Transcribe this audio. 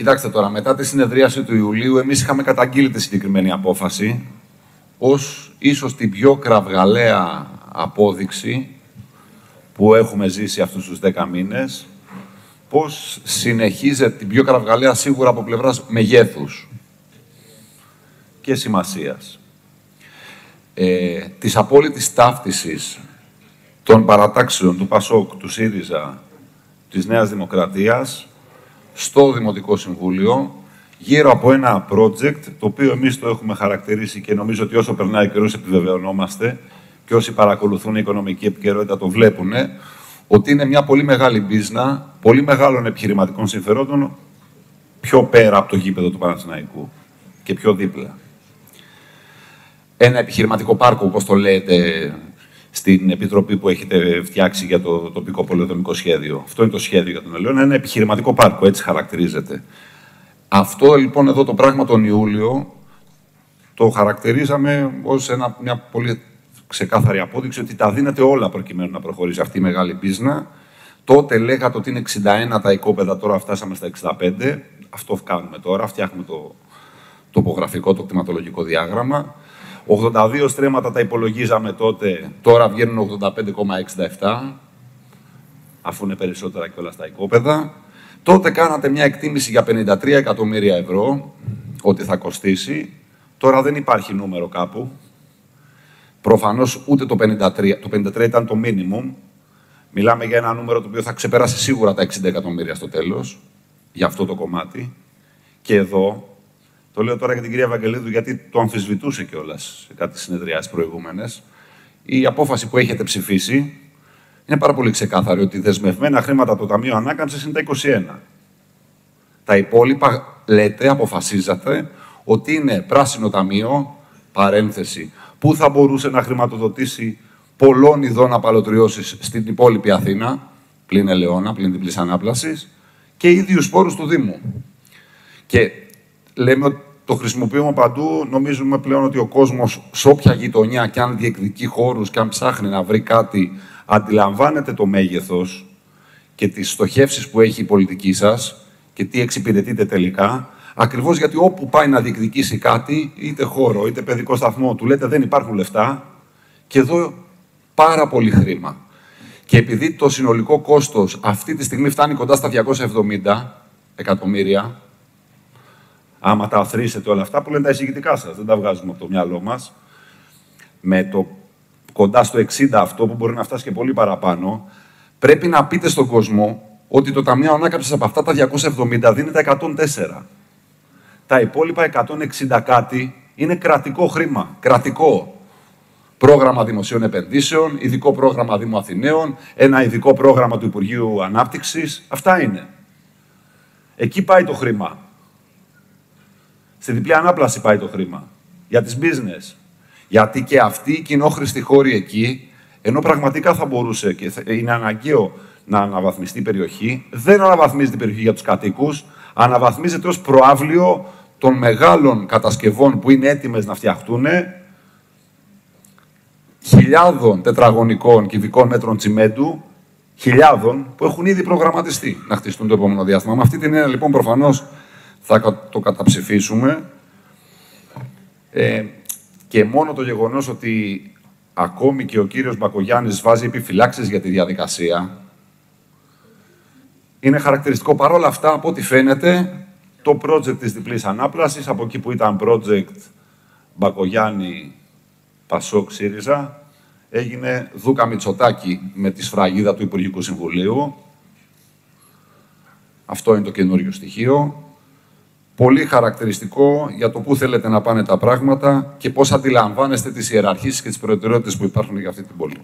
Κοιτάξτε τώρα, μετά τη συνεδρίαση του Ιουλίου, εμείς είχαμε καταγγείλει τη συγκεκριμένη απόφαση ως ίσως την πιο κραυγαλαία απόδειξη που έχουμε ζήσει αυτούς τους δέκα μήνες, πώς συνεχίζεται την πιο κραυγαλαία σίγουρα από πλευράς μεγέθους και σημασίας. Ε, της απόλυτης ταύτισης των παρατάξεων του ΠΑΣΟΚ, του ΣΥΡΙΖΑ, της Νέας Δημοκρατίας, στο Δημοτικό Συμβούλιο, γύρω από ένα project, το οποίο εμείς το έχουμε χαρακτηρίσει και νομίζω ότι όσο περνάει ο καιρός επιβεβαιωνόμαστε και όσοι παρακολουθούν η οικονομική επικαιρότητα το βλέπουν, ότι είναι μια πολύ μεγάλη μπίζνα, πολύ μεγάλων επιχειρηματικών συμφερόντων, πιο πέρα από το γήπεδο του Παναθηναϊκού και πιο δίπλα. Ένα επιχειρηματικό πάρκο, όπως το λέτε στην επιτροπή που έχετε φτιάξει για το τοπικό πολεοδομικό σχέδιο. Αυτό είναι το σχέδιο για τον Ελαιώνα. Ένα επιχειρηματικό πάρκο, έτσι χαρακτηρίζεται. Αυτό λοιπόν εδώ το πράγμα τον Ιούλιο το χαρακτηρίζαμε ως μια πολύ ξεκάθαρη απόδειξη ότι τα δίνεται όλα προκειμένου να προχωρήσει αυτή η μεγάλη πίσνα. Τότε λέγατε ότι είναι 61 τα οικόπεδα, τώρα φτάσαμε στα 65. Αυτό κάνουμε τώρα, φτιάχνουμε το τοπογραφικό, το κτηματολογικό διάγραμμα. 82 στρέμματα τα υπολογίζαμε τότε, τώρα βγαίνουν 85,67, αφού είναι περισσότερα και όλα στα οικόπεδα. Τότε κάνατε μια εκτίμηση για 53 εκατομμύρια ευρώ, ότι θα κοστίσει. Τώρα δεν υπάρχει νούμερο κάπου. Προφανώς ούτε το 53, το 53 ήταν το minimum. Μιλάμε για ένα νούμερο το οποίο θα ξεπεράσει σίγουρα τα 60 εκατομμύρια στο τέλος, για αυτό το κομμάτι. Και εδώ το λέω τώρα για την κυρία Βαγγελίδου, γιατί το αμφισβητούσε κιόλας σε κάτι συνεδριάσεις προηγούμενες. Η απόφαση που έχετε ψηφίσει είναι πάρα πολύ ξεκάθαρη ότι δεσμευμένα χρήματα από το Ταμείο Ανάκαμψης είναι τα 21. Τα υπόλοιπα, λέτε, αποφασίζατε ότι είναι πράσινο ταμείο, παρένθεση, που θα μπορούσε να χρηματοδοτήσει πολλών ειδών απαλωτριώσεις στην υπόλοιπη Αθήνα, πλην Ελαιώνα, πλην διπλής ανάπλασης, και ίδιους πόρους του Δήμου. Και λέμε ότι το χρησιμοποιούμε παντού. Νομίζουμε πλέον ότι ο κόσμος σε όποια γειτονιά και αν διεκδικεί χώρους και αν ψάχνει να βρει κάτι, αντιλαμβάνεται το μέγεθος και τις στοχεύσεις που έχει η πολιτική σας και τι εξυπηρετείτε τελικά. Ακριβώς γιατί όπου πάει να διεκδικήσει κάτι, είτε χώρο είτε παιδικό σταθμό, του λέτε δεν υπάρχουν λεφτά. Και εδώ πάρα πολύ χρήμα. Και επειδή το συνολικό κόστος αυτή τη στιγμή φτάνει κοντά στα 270 εκατομμύρια, άμα τα αθροίσετε όλα αυτά που λένε τα εισηγητικά σας, δεν τα βγάζουμε από το μυαλό μας, με το κοντά στο 60 αυτό που μπορεί να φτάσει και πολύ παραπάνω, πρέπει να πείτε στον κόσμο ότι το Ταμείο Ανάκαμψης από αυτά τα 270 δίνει τα 104. Τα υπόλοιπα 160 κάτι είναι κρατικό χρήμα. Κρατικό. Πρόγραμμα Δημοσίων Επενδύσεων, ειδικό πρόγραμμα Δήμου Αθηναίων, ένα ειδικό πρόγραμμα του Υπουργείου Ανάπτυξης. Αυτά είναι. Εκεί πάει το χρήμα. Στη διπλή ανάπλαση πάει το χρήμα. Για τις business. Γιατί και αυτή η κοινόχρηστη χώρη εκεί, ενώ πραγματικά θα μπορούσε και είναι αναγκαίο να αναβαθμιστεί η περιοχή, δεν αναβαθμίζεται η περιοχή για τους κατοίκους, αναβαθμίζεται ως προάβλιο των μεγάλων κατασκευών που είναι έτοιμες να φτιαχτούν, χιλιάδων τετραγωνικών κυβικών μέτρων τσιμέντου, χιλιάδων που έχουν ήδη προγραμματιστεί να χτιστούν το επόμενο διάστημα. Με αυτή την έννοια λοιπόν προφανώς θα το καταψηφίσουμε. Ε, και μόνο το γεγονός ότι ακόμη και ο κύριος Μπακογιάννης βάζει επιφυλάξεις για τη διαδικασία, είναι χαρακτηριστικό. Παρόλα αυτά, από ό,τι φαίνεται, το project της διπλής ανάπλασης, από εκεί που ήταν project Μπακογιάννη Πασόκ ΣΥΡΙΖΑ, έγινε Δούκα Μητσοτάκη με τη σφραγίδα του Υπουργικού Συμβουλίου. Αυτό είναι το καινούριο στοιχείο πολύ χαρακτηριστικό για το πού θέλετε να πάνε τα πράγματα και πώς αντιλαμβάνεστε τις ιεραρχίες και τις προτεραιότητες που υπάρχουν για αυτή την πόλη.